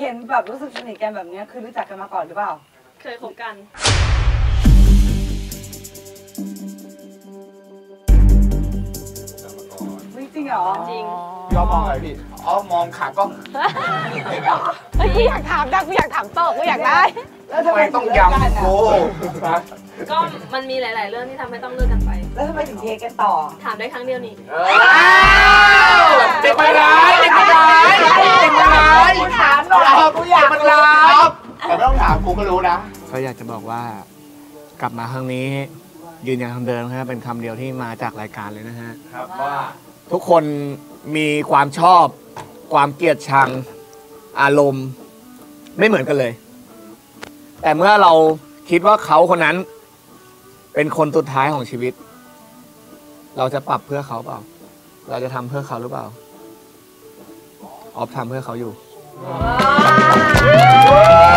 เห็นแบบรู้สึกสนิทกันแบบเนี้ยคือรู้จักกันมาก่อนหรือเปล่า เคยคบกันไม่จริงเหรอจริง ยอมมองอะไรพี่ อ๋อ มองขากล้อง เฮ้ยกูอยากถามดังกูอยากถามต่อกูอยากได้ แล้วทำไมไม่ต้องถึเลิกกันยำอะกูก็มันมีหลาย ๆ เรื่องที่ทำให้ต้องเลิกกันไป แล้วทำไมถึงเทกันต่อ ถามได้ครั้งเดียวนี่ เกูก็รู้นะ ก็อยากจะบอกว่ากลับมาครั้งนี้ ยืนยันคำเดิมนะครับเป็นคำเดียวที่มาจากรายการเลยนะฮะ ครับว่าทุกคนมีความชอบ ความเกลียดชัง อารมณ์ ไม่เหมือนกันเลย แต่เมื่อเราคิดว่าเขาคนนั้น เป็นคนสุดท้ายของชีวิต เราจะปรับเพื่อเขาเปล่า เราจะทำเพื่อเขาหรือเปล่า ออฟทำเพื่อเขาอยู่ ว้า